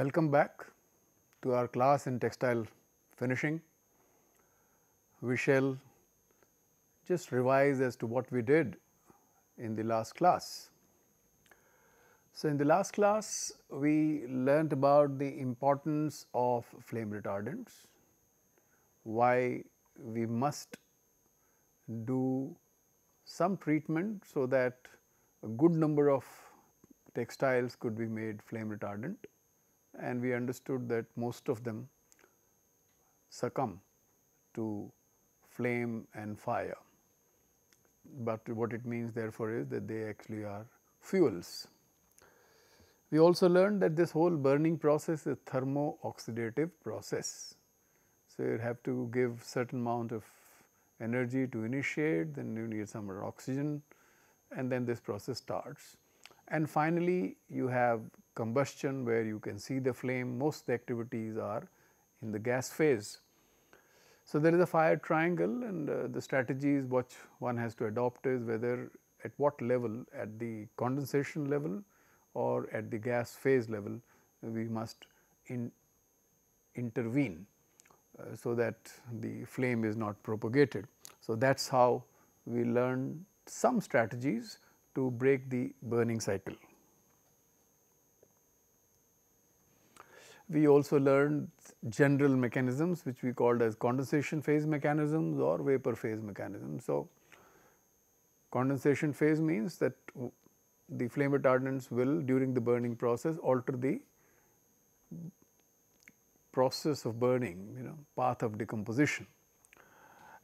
Welcome back to our class in textile finishing. We shall just revise as to what we did in the last class. So, in the last class we learnt about the importance of flame retardants, why we must do some treatment so that a good number of textiles could be made flame retardant and we understood that most of them succumb to flame and fire. But what it means therefore is that they actually are fuels. We also learned that this whole burning process is thermo oxidative process. So, you have to give certain amount of energy to initiate, then you need some oxygen and then this process starts. And finally, you have combustion where you can see the flame, most the activities are in the gas phase. So, there is a fire triangle and uh, the strategies which one has to adopt is whether at what level at the condensation level or at the gas phase level we must in intervene uh, so that the flame is not propagated. So, that is how we learn some strategies to break the burning cycle. We also learned general mechanisms which we called as condensation phase mechanisms or vapor phase mechanisms. So, condensation phase means that the flame retardants will during the burning process alter the process of burning you know path of decomposition.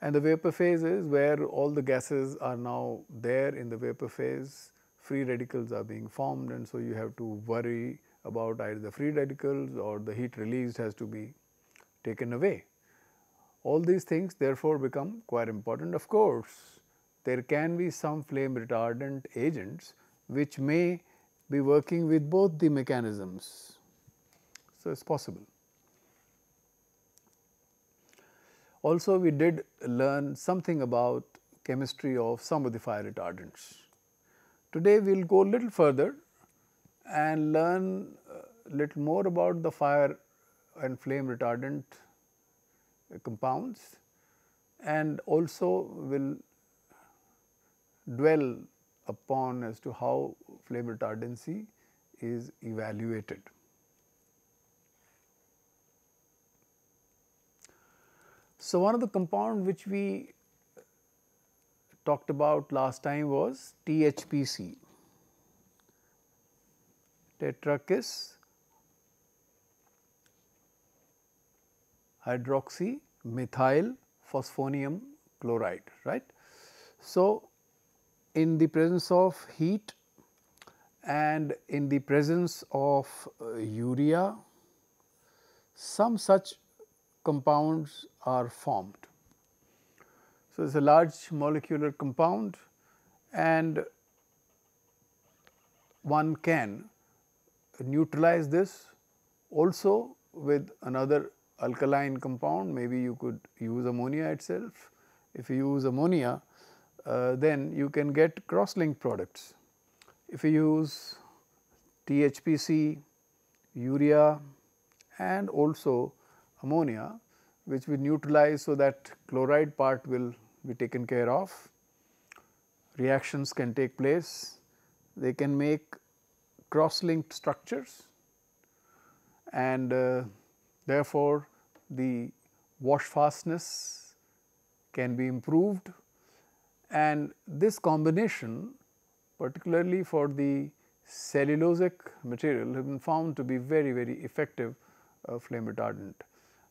And the vapor phase is where all the gases are now there in the vapor phase, free radicals are being formed and so you have to worry about either the free radicals or the heat released has to be taken away. All these things therefore become quite important. Of course, there can be some flame retardant agents which may be working with both the mechanisms. So, it is possible. Also we did learn something about chemistry of some of the fire retardants. Today we will go a little further and learn little more about the fire and flame retardant compounds and also will dwell upon as to how flame retardancy is evaluated. So, one of the compound which we talked about last time was THPC, tetrakis hydroxy methyl phosphonium chloride, right. So, in the presence of heat and in the presence of uh, urea, some such compounds are formed. So, it is a large molecular compound and one can neutralize this also with another alkaline compound maybe you could use ammonia itself. If you use ammonia uh, then you can get cross linked products. If you use THPC, urea and also ammonia which we neutralize so that chloride part will be taken care of. Reactions can take place, they can make cross linked structures and uh, therefore, the wash fastness can be improved and this combination particularly for the cellulosic material have been found to be very very effective uh, flame retardant.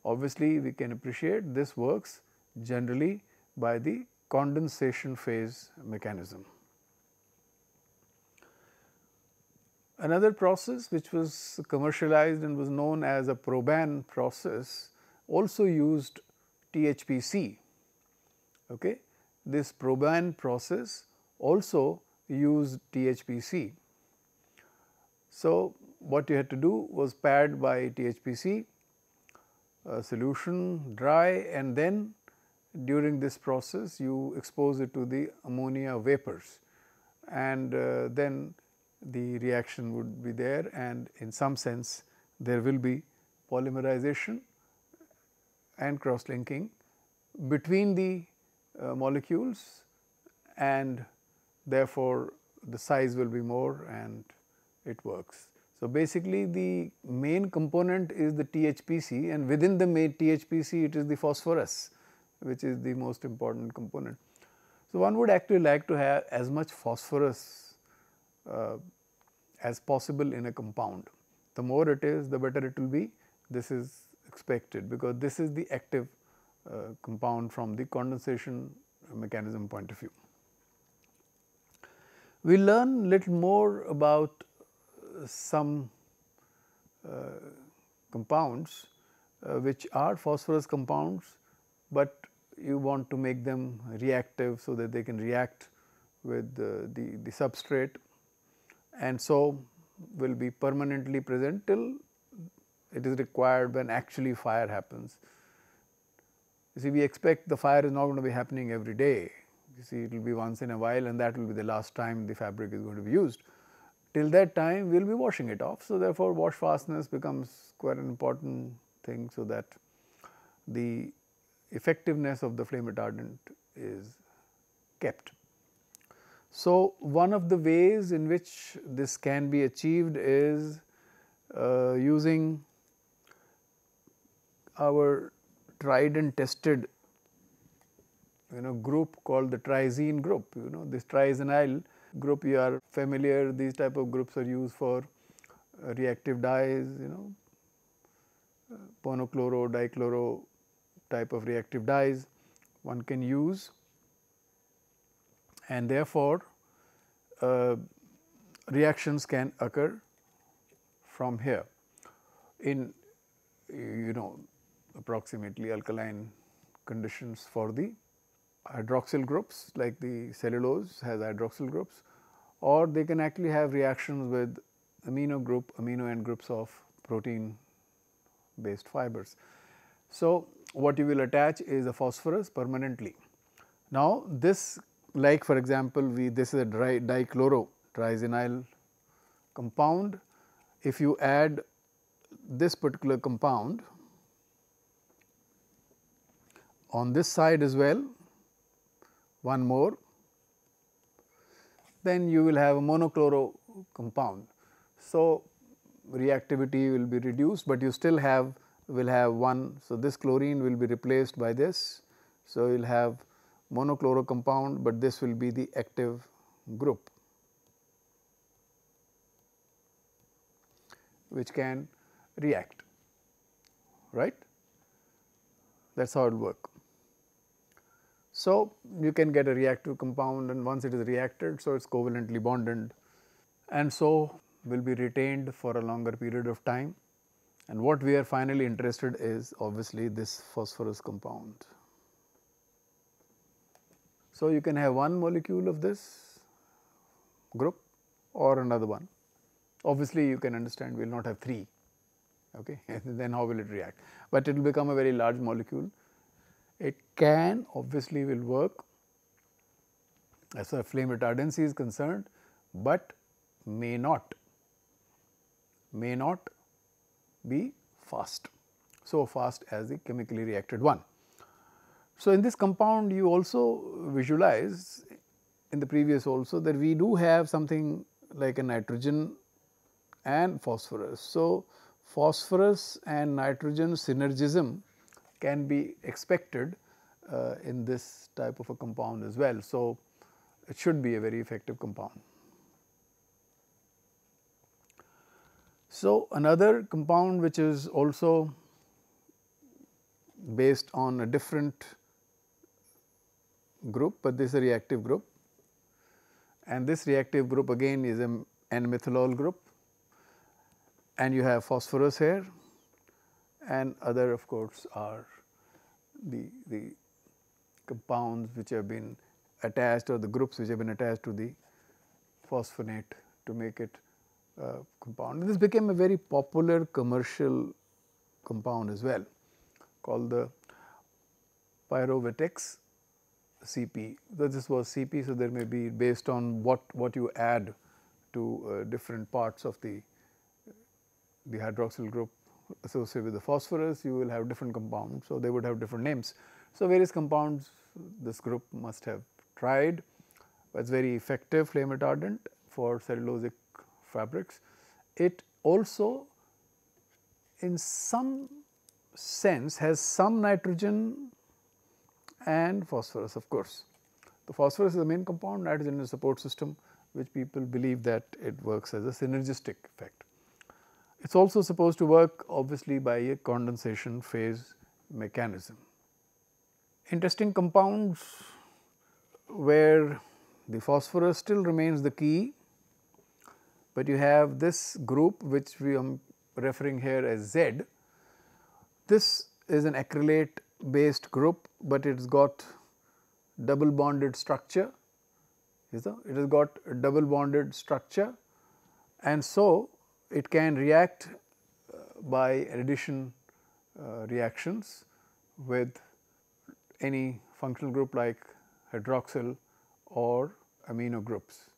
Obviously, we can appreciate this works generally by the condensation phase mechanism. Another process which was commercialized and was known as a Proban process also used THPC. Okay. This Proban process also used THPC. So, what you had to do was pad by THPC solution dry and then during this process you expose it to the ammonia vapors and uh, then the reaction would be there and in some sense there will be polymerization and cross linking between the uh, molecules and therefore, the size will be more and it works. So, basically the main component is the THPC and within the main THPC it is the phosphorus which is the most important component. So, one would actually like to have as much phosphorus uh, as possible in a compound. The more it is the better it will be this is expected because this is the active uh, compound from the condensation mechanism point of view. We learn little more about uh, some uh, compounds uh, which are phosphorus compounds, but you want to make them reactive so that they can react with the, the, the substrate and so will be permanently present till it is required when actually fire happens. You see we expect the fire is not going to be happening every day, you see it will be once in a while and that will be the last time the fabric is going to be used. Till that time we will be washing it off. So, therefore, wash fastness becomes quite an important thing. So, that the effectiveness of the flame retardant is kept. So, one of the ways in which this can be achieved is uh, using our tried and tested you know group called the triazine group you know this triazinyl group you are familiar these type of groups are used for uh, reactive dyes you know uh, monochloro dichloro type of reactive dyes one can use and therefore uh, reactions can occur from here in you know approximately alkaline conditions for the hydroxyl groups like the cellulose has hydroxyl groups or they can actually have reactions with amino group amino end groups of protein based fibers. So, what you will attach is a phosphorus permanently. Now, this like for example, we this is a dry dichloro triazinyl compound. If you add this particular compound on this side as well one more then you will have a monochloro compound. So, reactivity will be reduced, but you still have will have one. So, this chlorine will be replaced by this. So, you will have monochloro compound, but this will be the active group which can react right that is how it will work. So, you can get a reactive compound and once it is reacted, so it is covalently bonded and so will be retained for a longer period of time. And what we are finally interested is obviously this phosphorus compound. So, you can have one molecule of this group or another one. Obviously, you can understand we will not have 3, okay. then how will it react, but it will become a very large molecule it can obviously will work as far as flame retardancy is concerned, but may not may not be fast so fast as the chemically reacted one. So, in this compound you also visualize in the previous also that we do have something like a nitrogen and phosphorus. So, phosphorus and nitrogen synergism can be expected uh, in this type of a compound as well. So, it should be a very effective compound. So, another compound which is also based on a different group, but this is a reactive group. And this reactive group again is an N-methylol group. And you have phosphorus here. And other of course are the, the compounds which have been attached or the groups which have been attached to the phosphonate to make it uh, compound. This became a very popular commercial compound as well called the Pyrovatex CP. This was CP, so there may be based on what, what you add to uh, different parts of the the hydroxyl group associated with the phosphorus, you will have different compounds. So, they would have different names. So, various compounds this group must have tried, it is very effective flame retardant for cellulosic fabrics. It also in some sense has some nitrogen and phosphorus of course. The phosphorus is the main compound, nitrogen is the support system which people believe that it works as a synergistic effect. It is also supposed to work obviously by a condensation phase mechanism. Interesting compounds where the phosphorus still remains the key, but you have this group which we are referring here as Z. This is an acrylate based group, but it has got double bonded structure it has got a double bonded structure and so it can react uh, by addition uh, reactions with any functional group like hydroxyl or amino groups.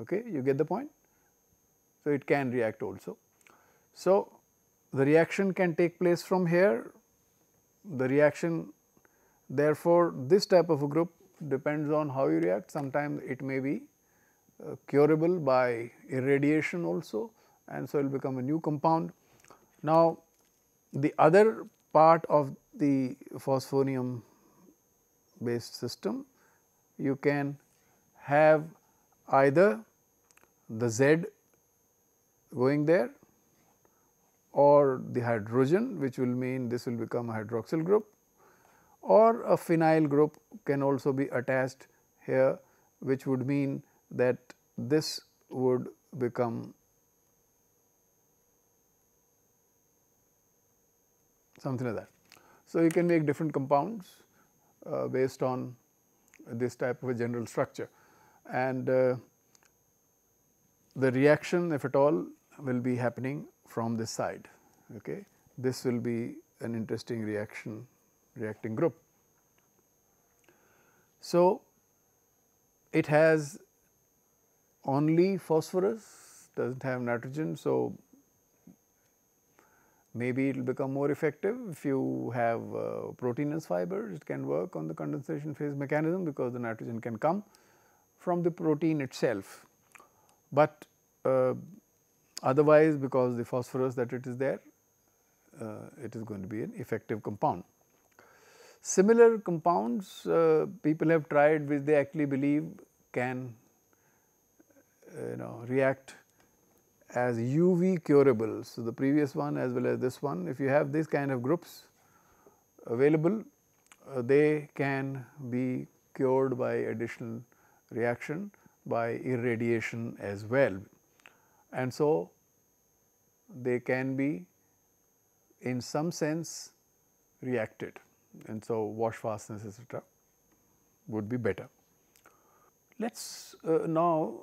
Okay, you get the point? So, it can react also. So, the reaction can take place from here, the reaction therefore, this type of a group depends on how you react sometimes it may be uh, curable by irradiation also and so it will become a new compound. Now, the other part of the phosphonium based system you can have either the Z going there or the hydrogen which will mean this will become a hydroxyl group or a phenyl group can also be attached here which would mean that this would become something like that. So, you can make different compounds uh, based on this type of a general structure and uh, the reaction if at all will be happening from this side. Okay. This will be an interesting reaction reacting group. So, it has only phosphorus does not have nitrogen. So, maybe it will become more effective if you have uh, proteinous fibers it can work on the condensation phase mechanism because the nitrogen can come from the protein itself. But uh, otherwise because the phosphorus that it is there uh, it is going to be an effective compound. Similar compounds uh, people have tried which they actually believe can uh, you know react as UV curable. So, the previous one as well as this one if you have these kind of groups available uh, they can be cured by additional reaction by irradiation as well. And so, they can be in some sense reacted and so wash fastness etc., would be better. Let us uh, now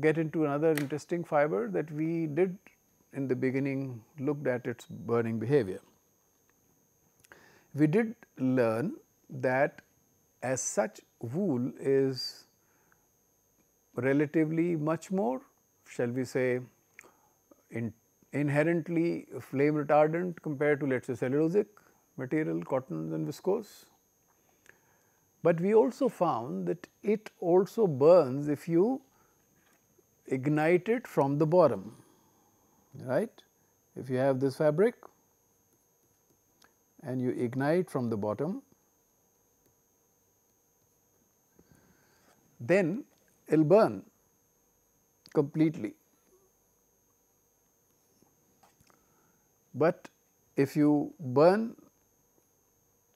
get into another interesting fiber that we did in the beginning looked at its burning behavior. We did learn that as such wool is relatively much more shall we say in inherently flame retardant compared to let us say cellulosic material cotton and viscose. But we also found that it also burns if you ignite it from the bottom, right. If you have this fabric and you ignite from the bottom, then it will burn completely. But if you burn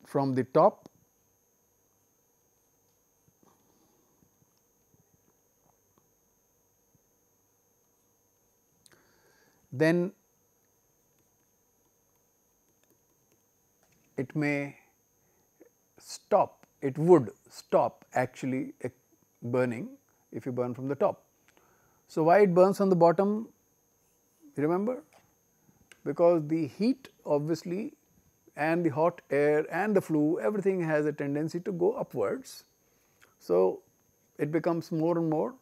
from the top then it may stop, it would stop actually burning if you burn from the top. So, why it burns on the bottom remember because the heat obviously and the hot air and the flue everything has a tendency to go upwards. So, it becomes more and more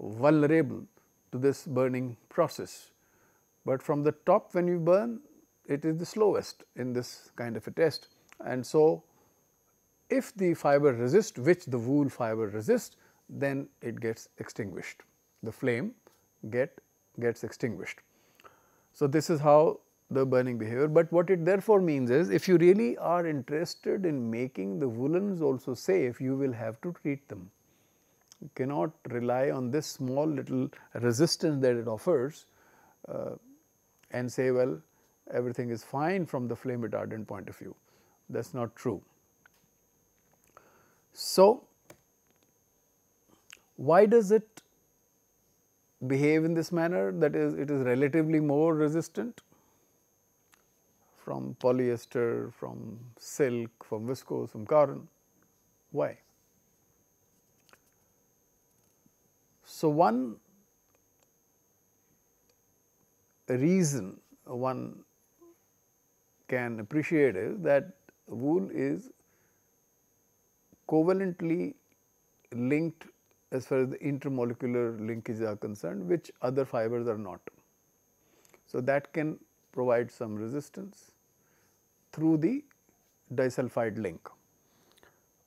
vulnerable to this burning process. but from the top when you burn it is the slowest in this kind of a test. And so, if the fiber resists which the wool fiber resists then it gets extinguished the flame get gets extinguished. So, this is how the burning behavior, but what it therefore means is if you really are interested in making the woolens also safe you will have to treat them. You cannot rely on this small little resistance that it offers uh, and say well everything is fine from the flame retardant point of view that is not true. So, why does it behave in this manner that is it is relatively more resistant from polyester, from silk, from viscose, from cotton. Why? So, one reason one can appreciate is that wool is covalently linked as far as the intermolecular linkages are concerned which other fibers are not. So, that can provide some resistance through the disulfide link.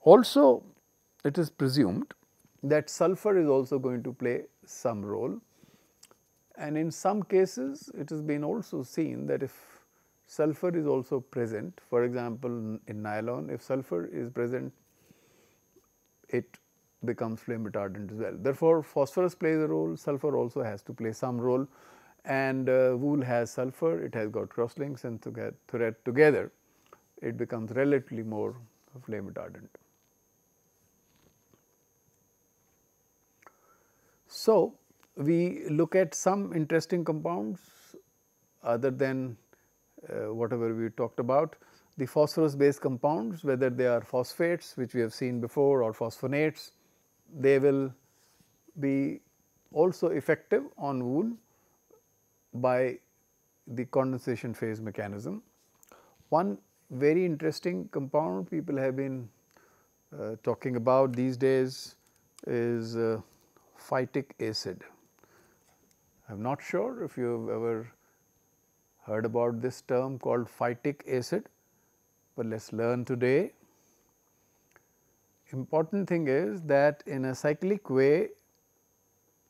Also it is presumed that sulfur is also going to play some role and in some cases it has been also seen that if sulfur is also present for example, in nylon if sulfur is present it becomes flame retardant as well. Therefore, phosphorus plays a role, sulfur also has to play some role and uh, wool has sulfur, it has got cross links and together, together it becomes relatively more flame retardant. So, we look at some interesting compounds other than uh, whatever we talked about. The phosphorus based compounds whether they are phosphates which we have seen before or phosphonates they will be also effective on wool by the condensation phase mechanism. One very interesting compound people have been uh, talking about these days is uh, phytic acid. I am not sure if you have ever heard about this term called phytic acid, but let us learn today important thing is that in a cyclic way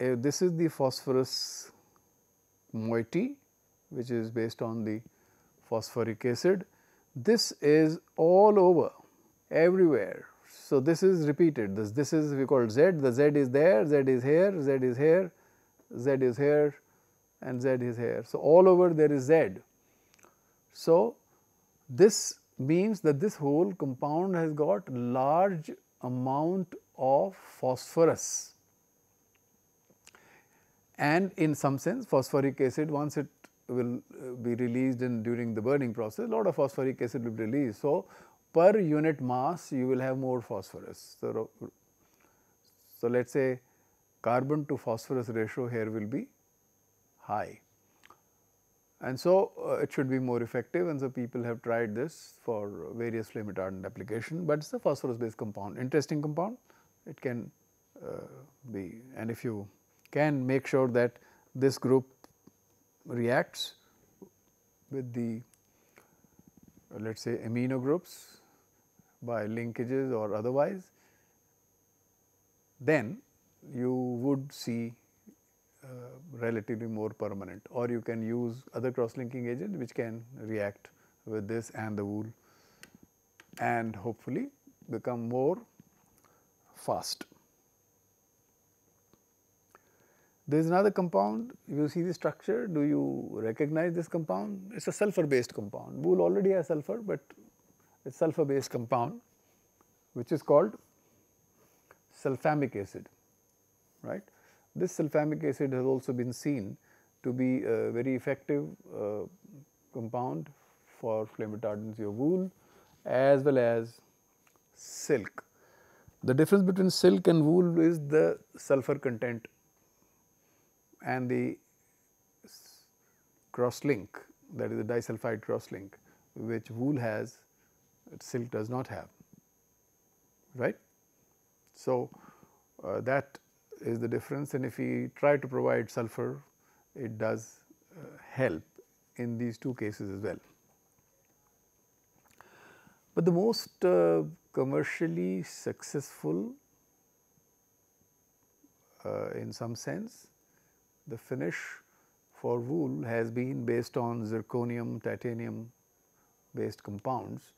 uh, this is the phosphorus moiety which is based on the phosphoric acid. This is all over everywhere. So, this is repeated this, this is we call Z, the Z is there, Z is here, Z is here, Z is here and Z is here. So, all over there is Z. So, this means that this whole compound has got large amount of phosphorus and in some sense phosphoric acid once it will uh, be released in during the burning process a lot of phosphoric acid will be released. So, per unit mass you will have more phosphorus. So, so let us say carbon to phosphorus ratio here will be high and so uh, it should be more effective and so people have tried this for various flame retardant application, but it is a phosphorus based compound interesting compound. It can uh, be and if you can make sure that this group reacts with the uh, let us say amino groups by linkages or otherwise, then you would see Uh, relatively more permanent or you can use other cross linking agent which can react with this and the wool and hopefully become more fast. There is another compound, you see the structure, do you recognize this compound? It is a sulfur based compound, wool already has sulfur, but it is sulfur based compound which is called sulfamic acid, right. This sulfamic acid has also been seen to be a very effective uh, compound for flame retardancy of wool as well as silk. The difference between silk and wool is the sulfur content and the cross link that is the disulfide cross link which wool has silk does not have right. So, uh, that is the difference. And if we try to provide sulfur it does uh, help in these two cases as well. But the most uh, commercially successful uh, in some sense, the finish for wool has been based on zirconium, titanium based compounds.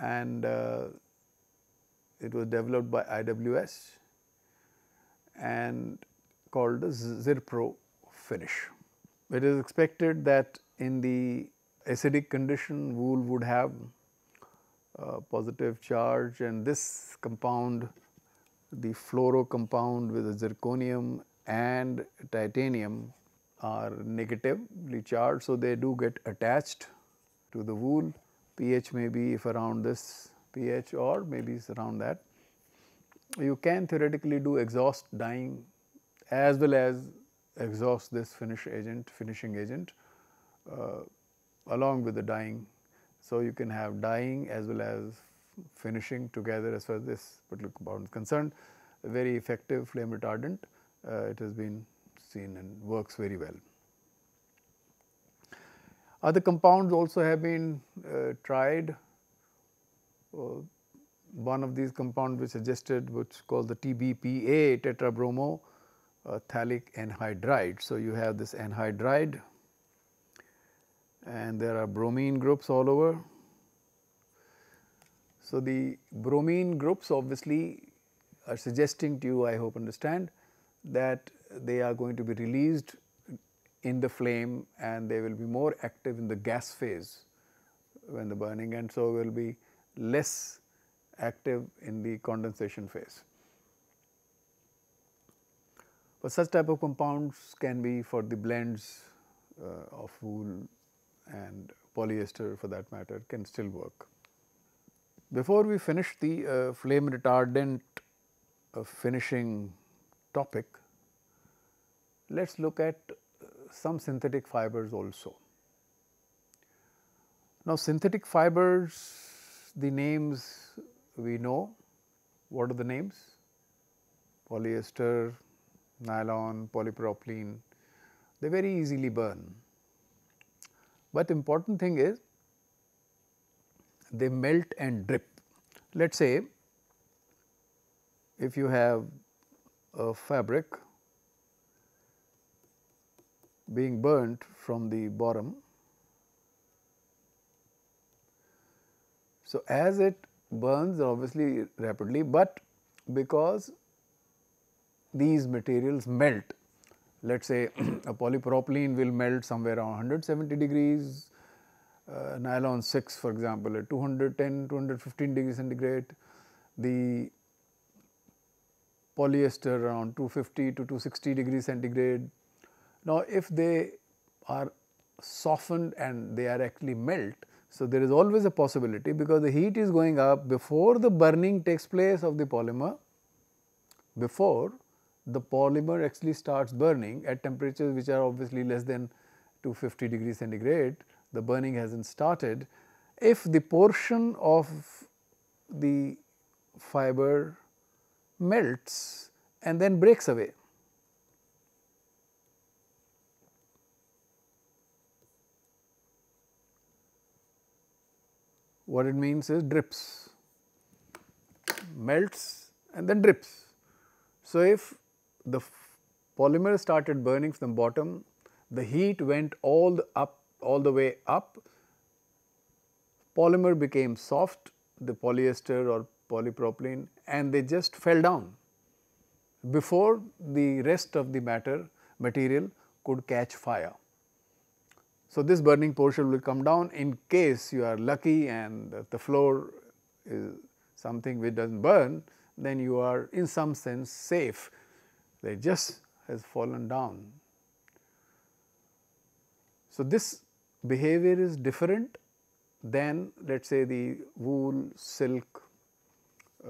And uh, it was developed by IWS and called the Zirpro finish. It is expected that in the acidic condition wool would have a positive charge and this compound the fluoro compound with the zirconium and titanium are negatively charged. So, they do get attached to the wool pH may be if around this pH or maybe around that. You can theoretically do exhaust dyeing as well as exhaust this finish agent finishing agent uh, along with the dyeing. So, you can have dyeing as well as finishing together as far as this particular compound is concerned a very effective flame retardant uh, it has been seen and works very well. Other compounds also have been uh, tried. Uh, one of these compounds which suggested which is called the TBPA tetrabromo uh, phthalic anhydride. So, you have this anhydride and there are bromine groups all over. So, the bromine groups obviously are suggesting to you I hope understand that they are going to be released in the flame and they will be more active in the gas phase when the burning and so will be less active in the condensation phase. But such type of compounds can be for the blends uh, of wool and polyester for that matter can still work. Before we finish the uh, flame retardant uh, finishing topic, let us look at uh, some synthetic fibers also. Now, synthetic fibers the names we know, what are the names? Polyester, nylon, polypropylene, they very easily burn. But important thing is they melt and drip. Let us say if you have a fabric being burnt from the bottom. So, as it burns obviously rapidly, but because these materials melt, let us say a polypropylene will melt somewhere around 170 degrees, uh, nylon 6 for example at 210, 215 degrees centigrade, the polyester around 250 to 260 degrees centigrade. Now, if they are softened and they are actually melt, so there is always a possibility because the heat is going up before the burning takes place of the polymer, before the polymer actually starts burning at temperatures which are obviously less than 250 degrees centigrade, the burning has not started. If the portion of the fiber melts and then breaks away. What it means is drips, melts and then drips. So, if the polymer started burning from the bottom, the heat went all the up all the way up, polymer became soft, the polyester or polypropylene and they just fell down before the rest of the matter material could catch fire. So, this burning portion will come down in case you are lucky and the floor is something which does not burn, then you are in some sense safe, they just has fallen down. So, this behavior is different than let us say the wool, silk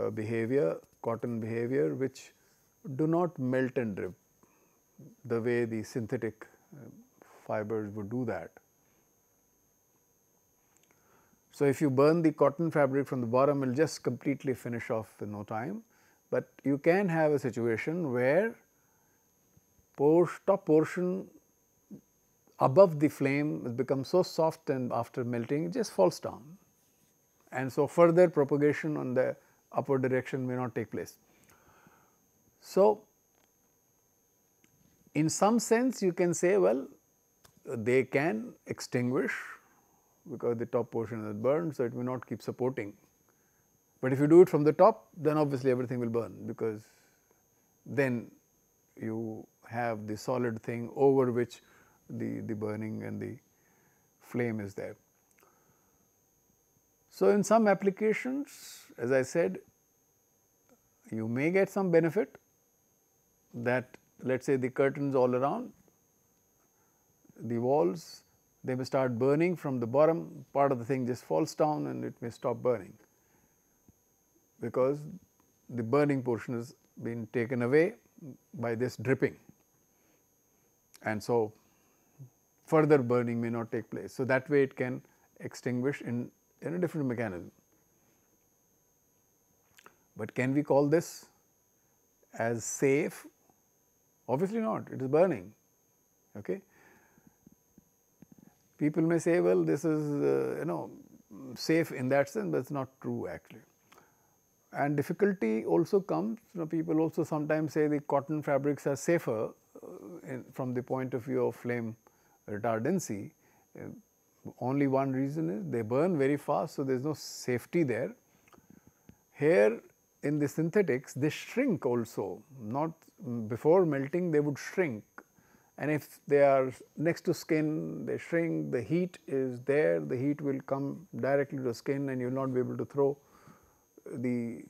uh, behavior, cotton behavior which do not melt and drip the way the synthetic uh, fibers would do that. So, if you burn the cotton fabric from the bottom it will just completely finish off in no time, but you can have a situation where top portion above the flame becomes so soft and after melting it just falls down and so further propagation on the upward direction may not take place. So, in some sense you can say well they can extinguish because the top portion is burned. So, it may not keep supporting, but if you do it from the top then obviously everything will burn because then you have the solid thing over which the, the burning and the flame is there. So, in some applications as I said you may get some benefit that let us say the curtains all around the walls they may start burning from the bottom part of the thing just falls down and it may stop burning because the burning portion has been taken away by this dripping and so further burning may not take place. So, that way it can extinguish in, in a different mechanism. But can we call this as safe? Obviously not, it is burning. Okay. People may say, well, this is uh, you know safe in that sense, but it is not true actually. And difficulty also comes, you know, people also sometimes say the cotton fabrics are safer uh, in, from the point of view of flame retardancy. Uh, only one reason is they burn very fast, so there is no safety there. Here in the synthetics, they shrink also, not before melting they would shrink and if they are next to skin they shrink the heat is there the heat will come directly to the skin and you will not be able to throw the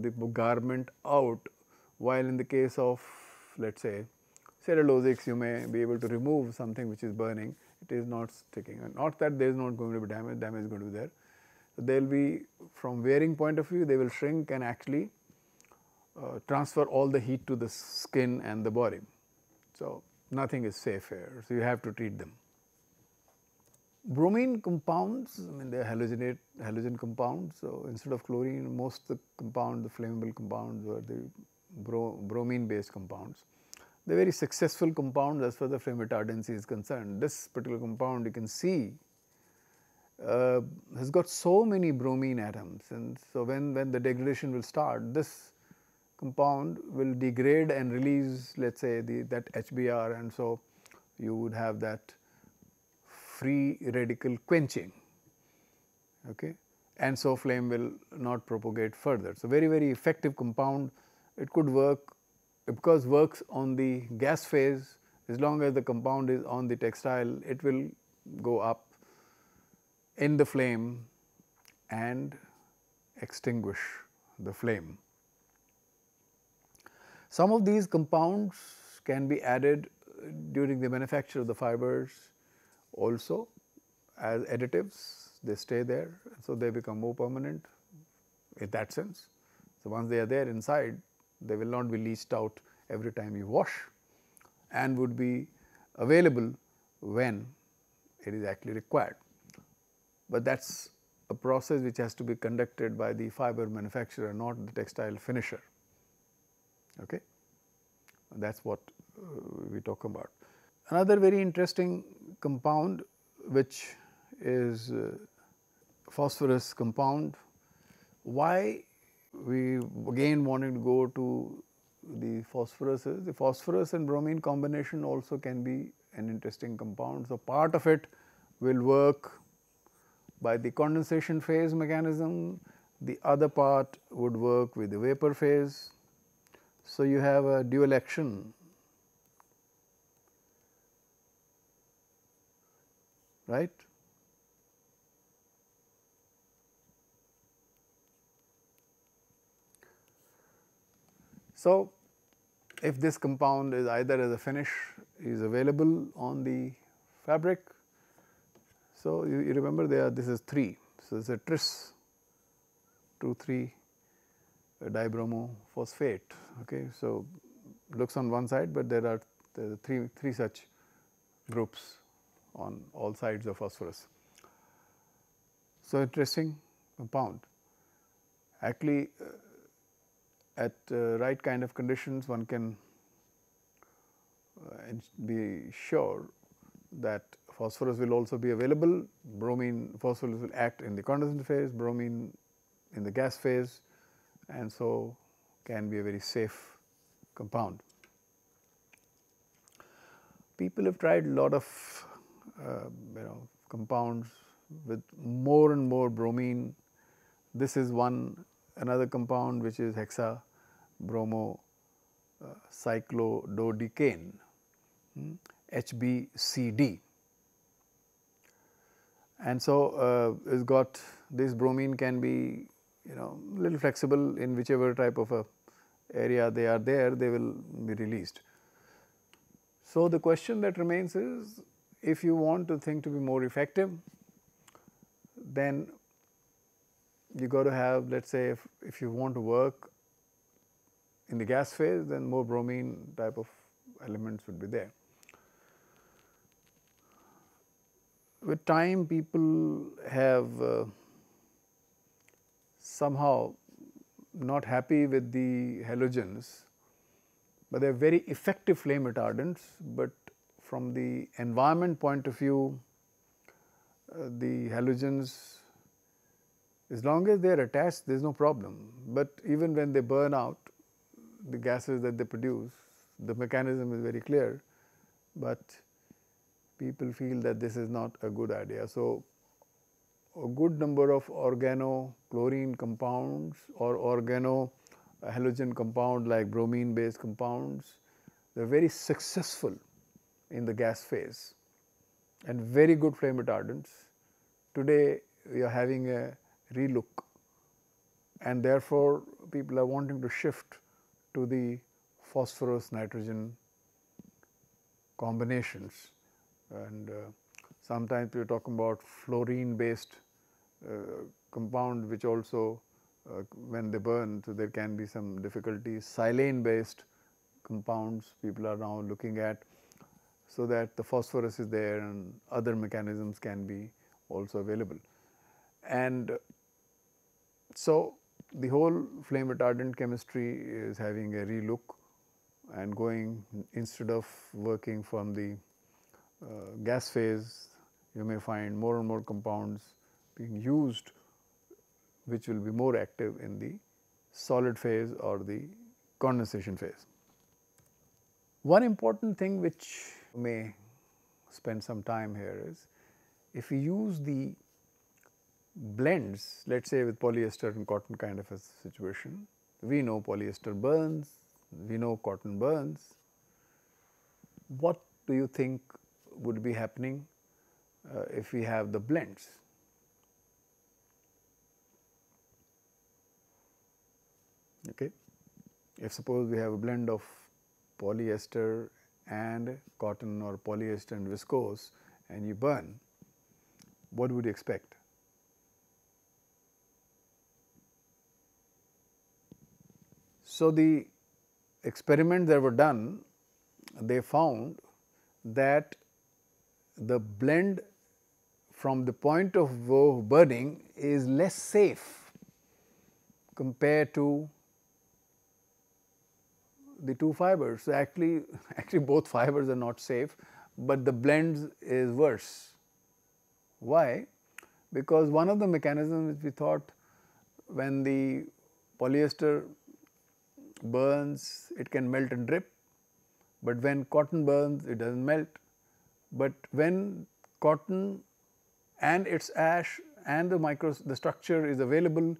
the garment out. While in the case of let us say cellulosics you may be able to remove something which is burning. It is not sticking. Not that there is not going to be damage damage is going to be there. So, they will be from wearing point of view they will shrink and actually uh, transfer all the heat to the skin and the body. So, nothing is safe here. So, you have to treat them. Bromine compounds, I mean they are halogenate halogen compounds. So, instead of chlorine most the compound the flammable compounds were the bro, bromine based compounds. They are very successful compounds as far as the flame retardancy is concerned. This particular compound you can see uh, has got so many bromine atoms and so when, when the degradation will start this compound will degrade and release let us say the that HBr and so you would have that free radical quenching okay and so flame will not propagate further. So, very very effective compound it could work because works on the gas phase as long as the compound is on the textile it will go up in the flame and extinguish the flame. Some of these compounds can be added during the manufacture of the fibers also as additives, they stay there. So, they become more permanent in that sense. So, once they are there inside, they will not be leached out every time you wash and would be available when it is actually required. But that is a process which has to be conducted by the fiber manufacturer, not the textile finisher. Okay? That is what uh, we talk about. Another very interesting compound which is uh, phosphorus compound. Why we again wanted to go to the phosphorus the phosphorus and bromine combination also can be an interesting compound. So, part of it will work by the condensation phase mechanism, the other part would work with the vapor phase so, you have a dual action right. So, if this compound is either as a finish is available on the fabric. So, you, you remember there this is 3. So, it is a tris 2 3 dibromophosphate. Okay. So, looks on one side, but there are, three, three such groups on all sides of phosphorus. So, interesting compound. Actually, uh, at uh, right kind of conditions one can uh, be sure that phosphorus will also be available, bromine phosphorus will act in the condensation phase, bromine in the gas phase and so can be a very safe compound. People have tried a lot of uh, you know compounds with more and more bromine. This is one another compound which is hexa bromo uh, cyclododecane hmm, HBCD and so uh, is got this bromine can be you know little flexible in whichever type of a area they are there they will be released. So, the question that remains is if you want the thing to be more effective then you got to have let us say if, if you want to work in the gas phase then more bromine type of elements would be there. With time people have uh, somehow not happy with the halogens, but they are very effective flame retardants, but from the environment point of view uh, the halogens as long as they are attached there is no problem, but even when they burn out the gases that they produce the mechanism is very clear, but people feel that this is not a good idea. So, a good number of organochlorine compounds or organohalogen compound like bromine based compounds, they are very successful in the gas phase and very good flame retardants. Today, we are having a relook and therefore, people are wanting to shift to the phosphorus nitrogen combinations and uh, sometimes we are talking about fluorine based uh, compound which also uh, when they burn so there can be some difficulties silane based compounds people are now looking at so that the phosphorus is there and other mechanisms can be also available. And so, the whole flame retardant chemistry is having a relook and going instead of working from the uh, gas phase you may find more and more compounds being used which will be more active in the solid phase or the condensation phase. One important thing which may spend some time here is if we use the blends let us say with polyester and cotton kind of a situation, we know polyester burns, we know cotton burns. What do you think would be happening uh, if we have the blends? Okay. If suppose we have a blend of polyester and cotton or polyester and viscose and you burn, what would you expect? So, the experiments that were done, they found that the blend from the point of view burning is less safe compared to the two fibers. So, actually, actually both fibers are not safe, but the blends is worse. Why? Because one of the mechanisms which we thought when the polyester burns it can melt and drip, but when cotton burns it does not melt. But when cotton and its ash and the micro the structure is available,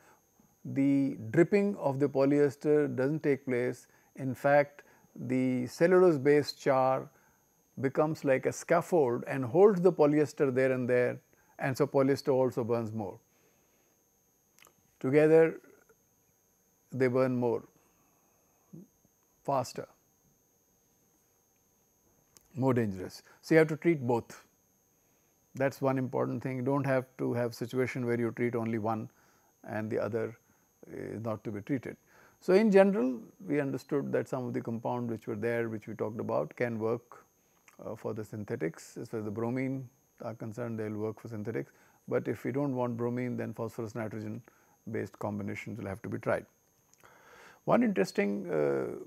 the dripping of the polyester does not take place. In fact, the cellulose based char becomes like a scaffold and holds the polyester there and there and so polyester also burns more. Together they burn more faster, more dangerous. So, you have to treat both that is one important thing you do not have to have situation where you treat only one and the other is not to be treated. So, in general we understood that some of the compound which were there which we talked about can work uh, for the synthetics as far as the bromine are concerned they will work for synthetics, but if we do not want bromine then phosphorus nitrogen based combinations will have to be tried. One interesting uh,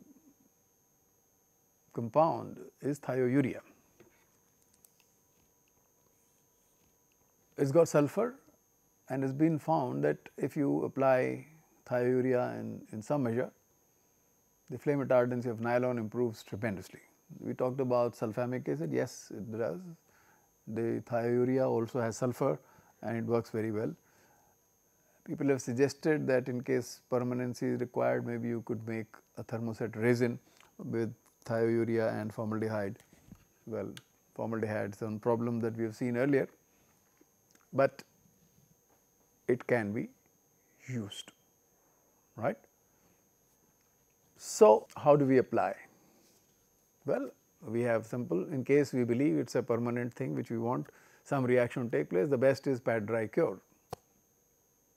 compound is thiourea. It has got sulfur and it has been found that if you apply thiourea in, in some measure, the flame retardancy of nylon improves tremendously. We talked about sulfamic acid, yes it does. The thiourea also has sulfur and it works very well. People have suggested that in case permanency is required maybe you could make a thermoset resin with thiourea and formaldehyde. Well, formaldehyde is one problem that we have seen earlier, but it can be used, right. So, how do we apply? Well, we have simple in case we believe it is a permanent thing which we want some reaction to take place the best is pad dry cure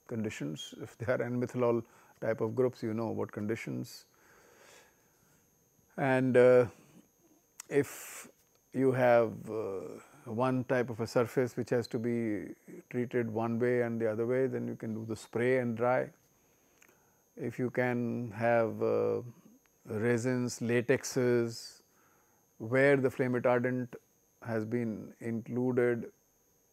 conditions if they are N-methylol type of groups you know what conditions and uh, if you have uh, one type of a surface which has to be treated one way and the other way then you can do the spray and dry. If you can have uh, resins, latexes where the flame retardant has been included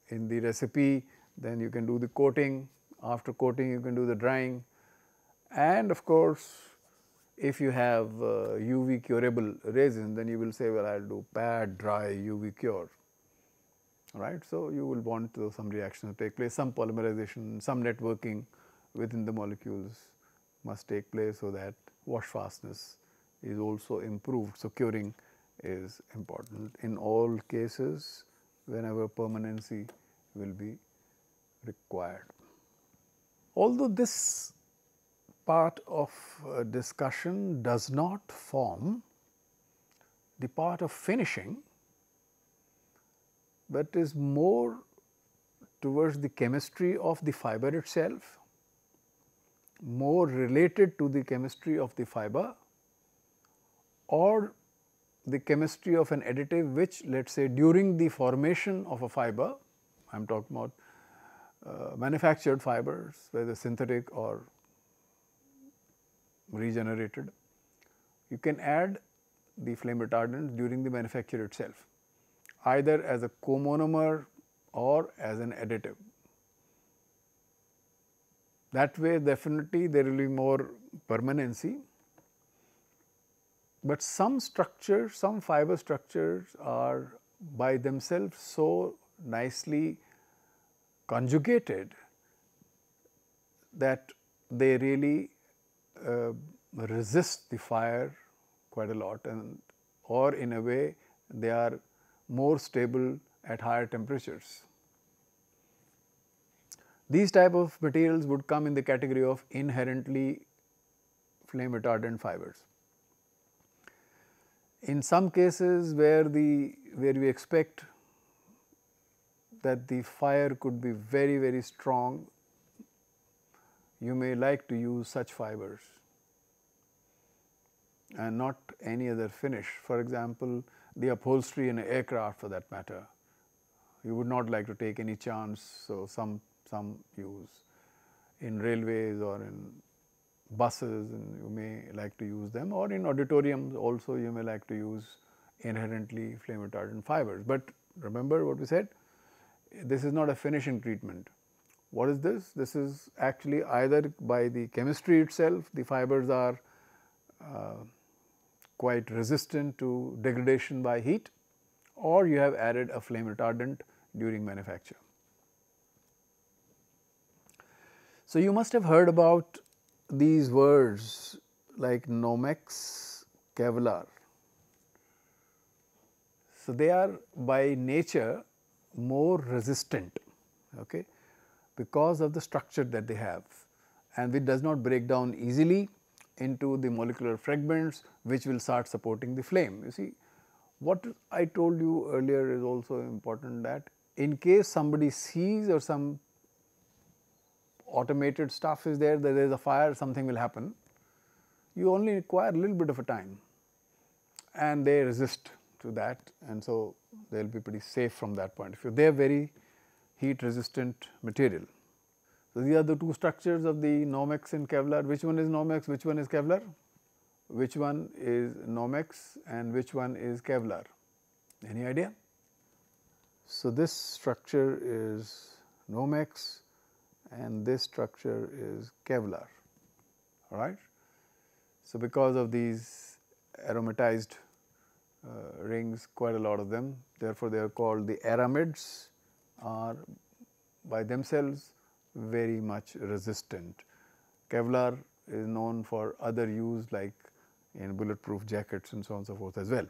in the recipe then you can do the coating. After coating you can do the drying. And of course if you have uh, UV curable resin then you will say well I will do pad dry UV cure right. So, you will want to some reaction to take place some polymerization some networking within the molecules must take place so that wash fastness is also improved. So, curing is important in all cases whenever permanency will be required. Although this part of uh, discussion does not form the part of finishing, but is more towards the chemistry of the fiber itself, more related to the chemistry of the fiber or the chemistry of an additive which let us say during the formation of a fiber, I am talking about uh, manufactured fibers whether synthetic or regenerated. You can add the flame retardant during the manufacture itself either as a comonomer or as an additive. That way definitely there will be more permanency, but some structures, some fiber structures are by themselves so nicely conjugated that they really uh, resist the fire quite a lot and or in a way they are more stable at higher temperatures. These type of materials would come in the category of inherently flame retardant fibers. In some cases where the where we expect that the fire could be very very strong, you may like to use such fibers and not any other finish. For example, the upholstery in an aircraft for that matter, you would not like to take any chance. So, some, some use in railways or in buses and you may like to use them or in auditoriums also you may like to use inherently flame retardant fibers. But remember what we said, this is not a finishing treatment. What is this? This is actually either by the chemistry itself, the fibers are uh, quite resistant to degradation by heat or you have added a flame retardant during manufacture. So, you must have heard about these words like Nomex, Kevlar. So, they are by nature more resistant okay, because of the structure that they have and it does not break down easily into the molecular fragments which will start supporting the flame. You see what I told you earlier is also important that in case somebody sees or some automated stuff is there that there is a fire something will happen, you only require a little bit of a time and they resist to that and so they will be pretty safe from that point of view. They are very heat resistant material. So, these are the two structures of the Nomex and Kevlar. Which one is Nomex, which one is Kevlar? which one is Nomex and which one is Kevlar? Any idea? So, this structure is Nomex and this structure is Kevlar, all right. So, because of these aromatized uh, rings quite a lot of them therefore, they are called the aramids are by themselves very much resistant. Kevlar is known for other use like in bulletproof jackets and so on and so forth as well.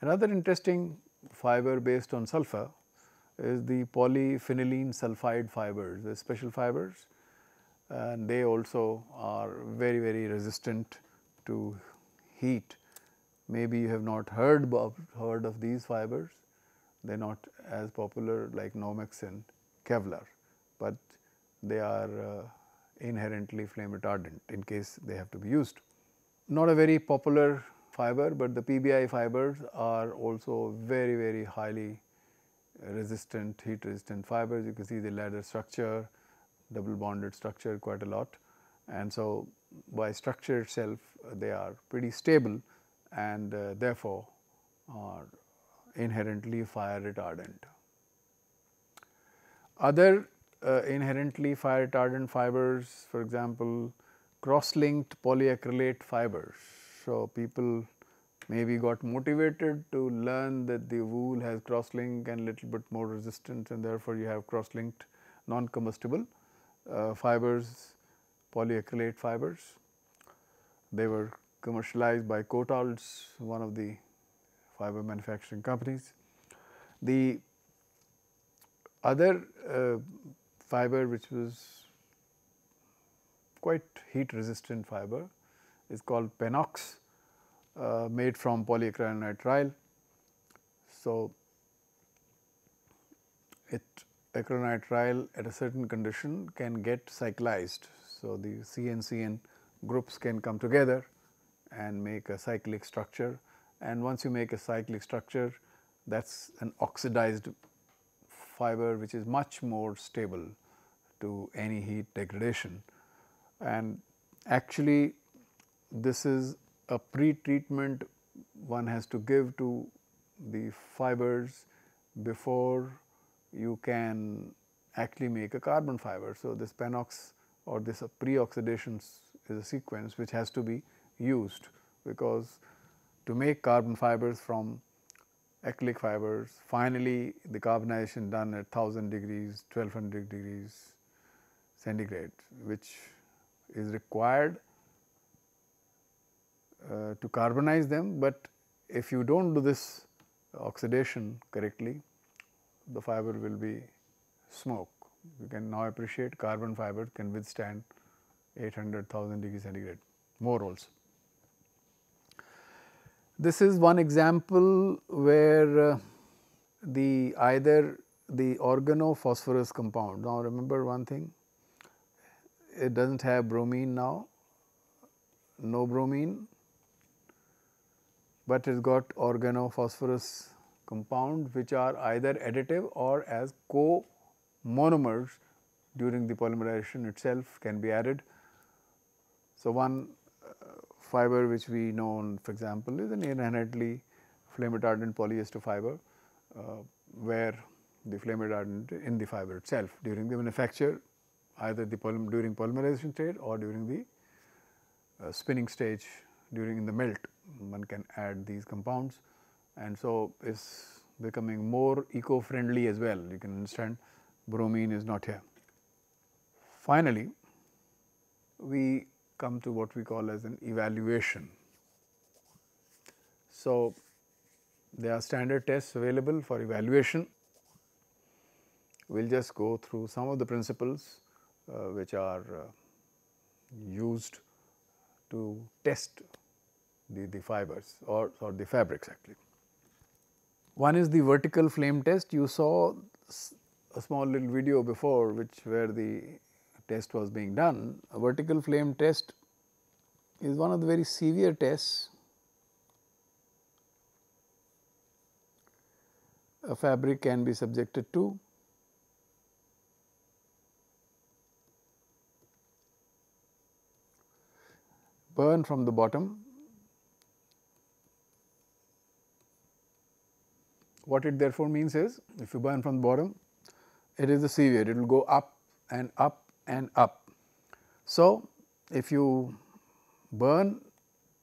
Another interesting fiber based on sulfur is the polyphenylene sulfide fibers, the special fibers and they also are very very resistant to heat. Maybe you have not heard of, heard of these fibers, they are not as popular like Nomex and Kevlar, but they are uh, inherently flame retardant in case they have to be used. Not a very popular fiber, but the PBI fibers are also very very highly resistant heat resistant fibers. You can see the ladder structure, double bonded structure quite a lot and so by structure itself they are pretty stable and uh, therefore are inherently fire retardant. Other uh, inherently fire retardant fibers for example, cross linked polyacrylate fibers. So, people maybe got motivated to learn that the wool has cross link and little bit more resistance and therefore, you have cross linked non combustible uh, fibers polyacrylate fibers. They were commercialized by Courtaulds one of the fiber manufacturing companies. The other uh, fiber which was quite heat resistant fiber is called Panox uh, made from polyacrylonitrile. So, it acrylonitrile at a certain condition can get cyclized. So, the CNCN groups can come together and make a cyclic structure and once you make a cyclic structure that is an oxidized fiber which is much more stable to any heat degradation. And actually this is a pre-treatment one has to give to the fibers before you can actually make a carbon fiber. So, this Panox or this uh, pre-oxidation is a sequence which has to be used because to make carbon fibers from acrylic fibers finally the carbonization done at 1000 degrees 1200 degrees centigrade which is required uh, to carbonize them, but if you do not do this oxidation correctly the fiber will be smoke. You can now appreciate carbon fiber can withstand 800,000 degrees centigrade more also. This is one example where uh, the either the organophosphorus compound. Now, remember one thing it does not have bromine now, no bromine, but it has got organophosphorus compound which are either additive or as co-monomers during the polymerization itself can be added. So, one uh, fiber which we know for example, is an inherently flame retardant polyester fiber, uh, where the flame retardant in the fiber itself during the manufacture either the polymer during polymerization stage or during the uh, spinning stage during the melt one can add these compounds and so is becoming more eco friendly as well you can understand bromine is not here. Finally, we come to what we call as an evaluation. So, there are standard tests available for evaluation. We will just go through some of the principles uh, which are uh, used to test the, the fibers or, or the fabrics actually. One is the vertical flame test. You saw a small little video before which where the test was being done. A vertical flame test is one of the very severe tests. A fabric can be subjected to. burn from the bottom, what it therefore means is if you burn from the bottom, it is the severe, it will go up and up and up. So, if you burn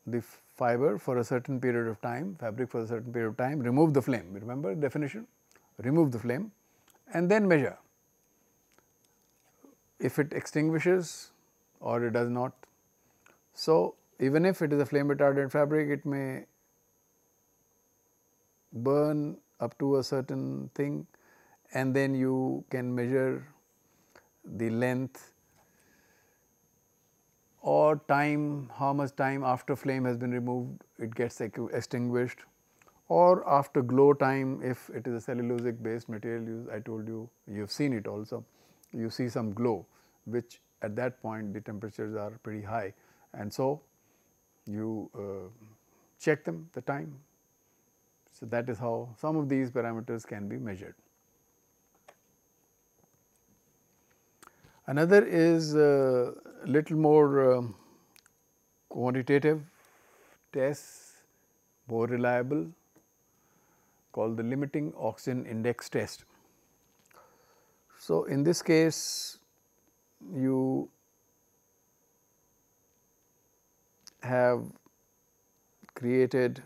the fiber for a certain period of time, fabric for a certain period of time, remove the flame, remember definition, remove the flame and then measure. If it extinguishes or it does not. So, even if it is a flame retardant fabric, it may burn up to a certain thing and then you can measure the length or time, how much time after flame has been removed it gets extinguished or after glow time if it is a cellulosic based material I told you you have seen it also you see some glow which at that point the temperatures are pretty high and so you uh, check them the time. So, that is how some of these parameters can be measured. Another is a little more uh, quantitative tests, more reliable called the limiting oxygen index test. So, in this case you have created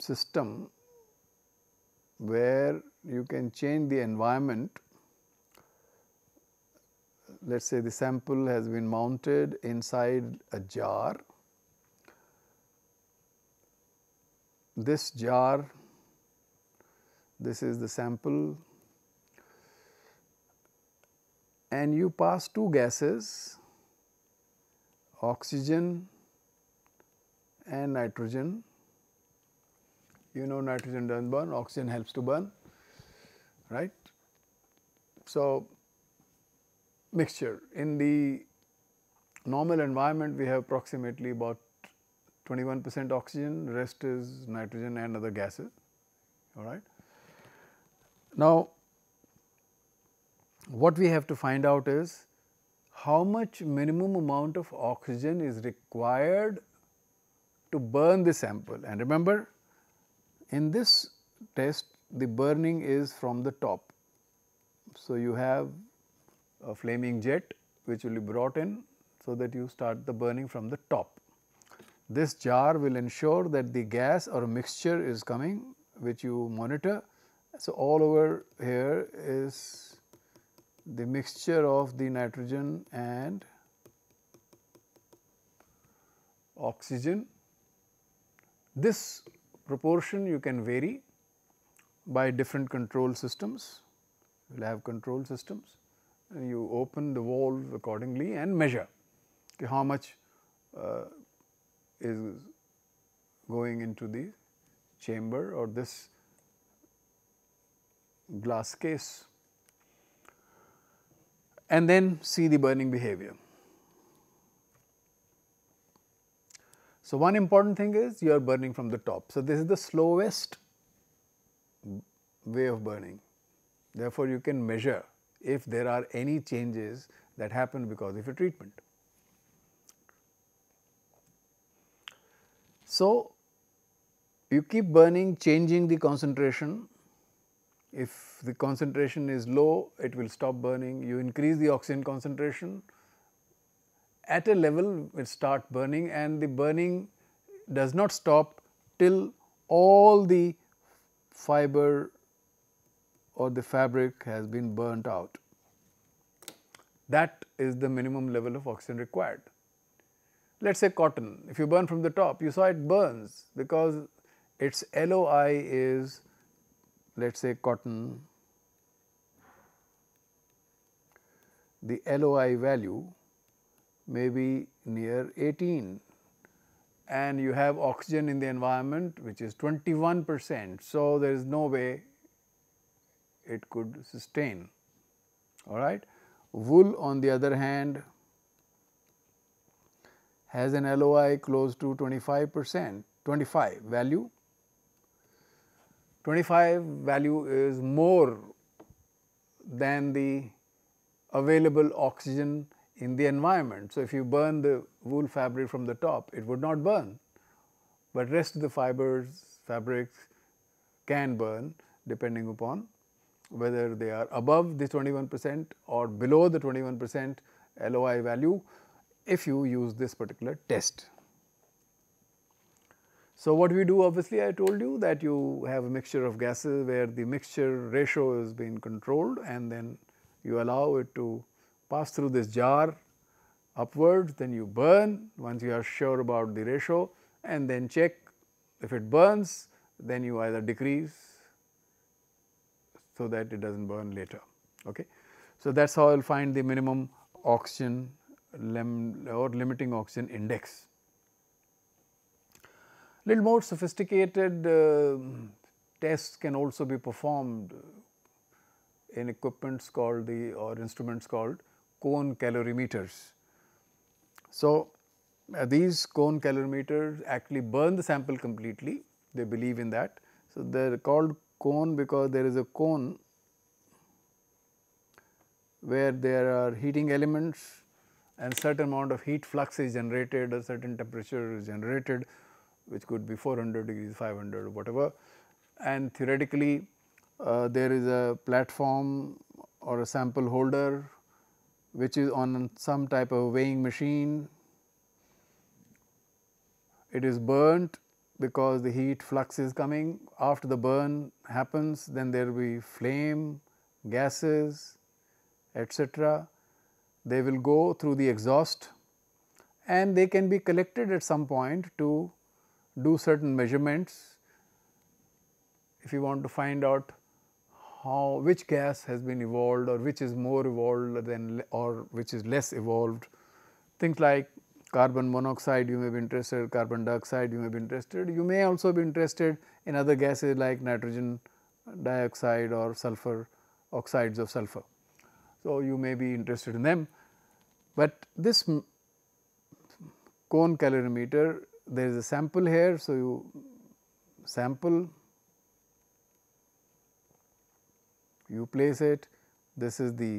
system where you can change the environment. Let us say the sample has been mounted inside a jar. This jar, this is the sample and you pass two gases oxygen and nitrogen you know nitrogen does not burn, oxygen helps to burn, right. So, mixture in the normal environment we have approximately about 21 percent oxygen, rest is nitrogen and other gases, all right. Now, what we have to find out is how much minimum amount of oxygen is required to burn the sample and remember in this test the burning is from the top. So, you have a flaming jet which will be brought in so that you start the burning from the top. This jar will ensure that the gas or mixture is coming which you monitor. So, all over here is the mixture of the nitrogen and oxygen. This proportion you can vary by different control systems. You will have control systems and you open the valve accordingly and measure okay, how much uh, is going into the chamber or this glass case and then see the burning behavior. So, one important thing is you are burning from the top. So, this is the slowest way of burning. Therefore, you can measure if there are any changes that happen because of a treatment. So, you keep burning changing the concentration. If the concentration is low, it will stop burning. You increase the oxygen concentration, at a level will start burning and the burning does not stop till all the fiber or the fabric has been burnt out. That is the minimum level of oxygen required. Let us say cotton, if you burn from the top, you saw it burns because its LOI is let us say cotton, the LOI value may be near 18 and you have oxygen in the environment which is 21 percent. So, there is no way it could sustain all right. Wool on the other hand has an LOI close to 25 percent 25 value 25 value is more than the available oxygen in the environment. So, if you burn the wool fabric from the top, it would not burn, but rest of the fibers, fabrics can burn depending upon whether they are above the 21 percent or below the 21 percent LOI value if you use this particular test. So, what we do obviously I told you that you have a mixture of gases where the mixture ratio is being controlled and then you allow it to pass through this jar upwards then you burn once you are sure about the ratio and then check if it burns then you either decrease so that it does not burn later. Okay. So, that is how will find the minimum oxygen lim or limiting oxygen index. Little more sophisticated uh, tests can also be performed in equipments called the or instruments called cone calorimeters. So, uh, these cone calorimeters actually burn the sample completely, they believe in that. So, they are called cone because there is a cone where there are heating elements and certain amount of heat flux is generated, a certain temperature is generated which could be 400 degrees, 500 or whatever. And theoretically uh, there is a platform or a sample holder which is on some type of weighing machine. It is burnt because the heat flux is coming. After the burn happens, then there will be flame, gases, etc. They will go through the exhaust and they can be collected at some point to do certain measurements. If you want to find out how which gas has been evolved or which is more evolved than or which is less evolved. Things like carbon monoxide you may be interested, carbon dioxide you may be interested. You may also be interested in other gases like nitrogen dioxide or sulfur oxides of sulfur. So, you may be interested in them, but this cone calorimeter there is a sample here. So, you sample you place it this is the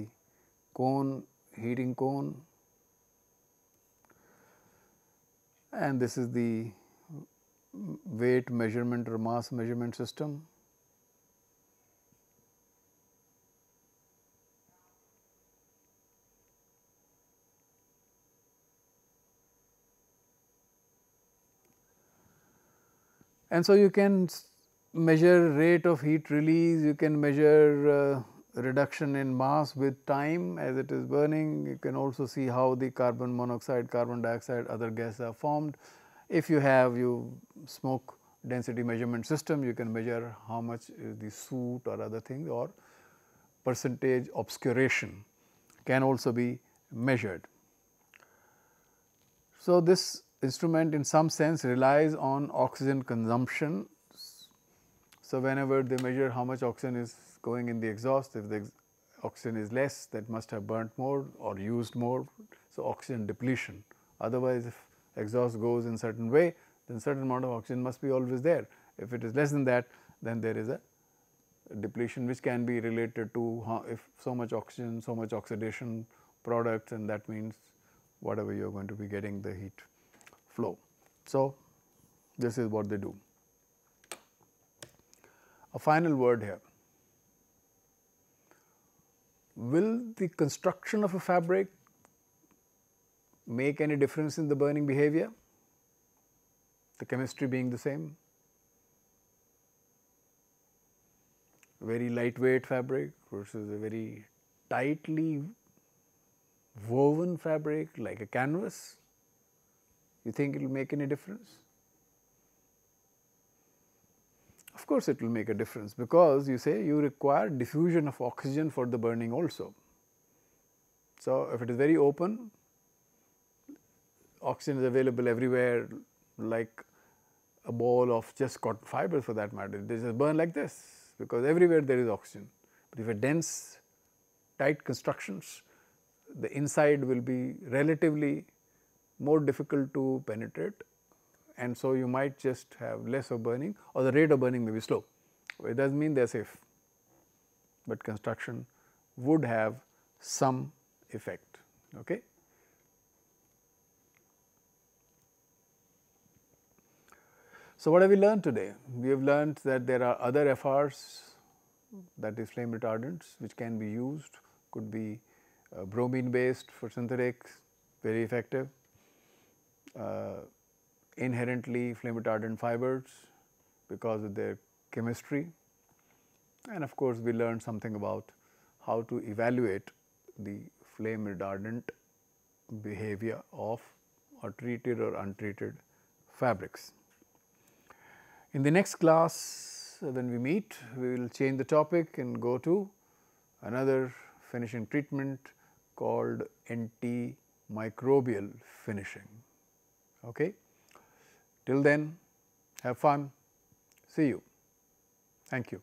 cone heating cone and this is the weight measurement or mass measurement system. And so, you can measure rate of heat release, you can measure uh, reduction in mass with time as it is burning. You can also see how the carbon monoxide, carbon dioxide, other gases are formed. If you have you smoke density measurement system, you can measure how much is the soot or other things or percentage obscuration can also be measured. So, this instrument in some sense relies on oxygen consumption so, whenever they measure how much oxygen is going in the exhaust, if the oxygen is less that must have burnt more or used more. So, oxygen depletion otherwise if exhaust goes in certain way then certain amount of oxygen must be always there. If it is less than that then there is a depletion which can be related to how, if so much oxygen, so much oxidation products and that means whatever you are going to be getting the heat flow. So, this is what they do a final word here. Will the construction of a fabric make any difference in the burning behavior, the chemistry being the same? Very lightweight fabric versus a very tightly woven fabric like a canvas, you think it will make any difference? Of course, it will make a difference because you say you require diffusion of oxygen for the burning also. So, if it is very open, oxygen is available everywhere like a ball of just cotton fiber for that matter. They just burn like this because everywhere there is oxygen. But if a dense tight constructions, the inside will be relatively more difficult to penetrate and so you might just have less of burning or the rate of burning may be slow. It does not mean they are safe, but construction would have some effect. Okay. So, what have we learned today? We have learned that there are other FRs that is flame retardants which can be used, could be uh, bromine based for synthetics, very effective, uh, inherently flame retardant fibers because of their chemistry and of course, we learned something about how to evaluate the flame retardant behavior of or treated or untreated fabrics. In the next class when we meet we will change the topic and go to another finishing treatment called antimicrobial finishing. Okay. Till then have fun, see you, thank you.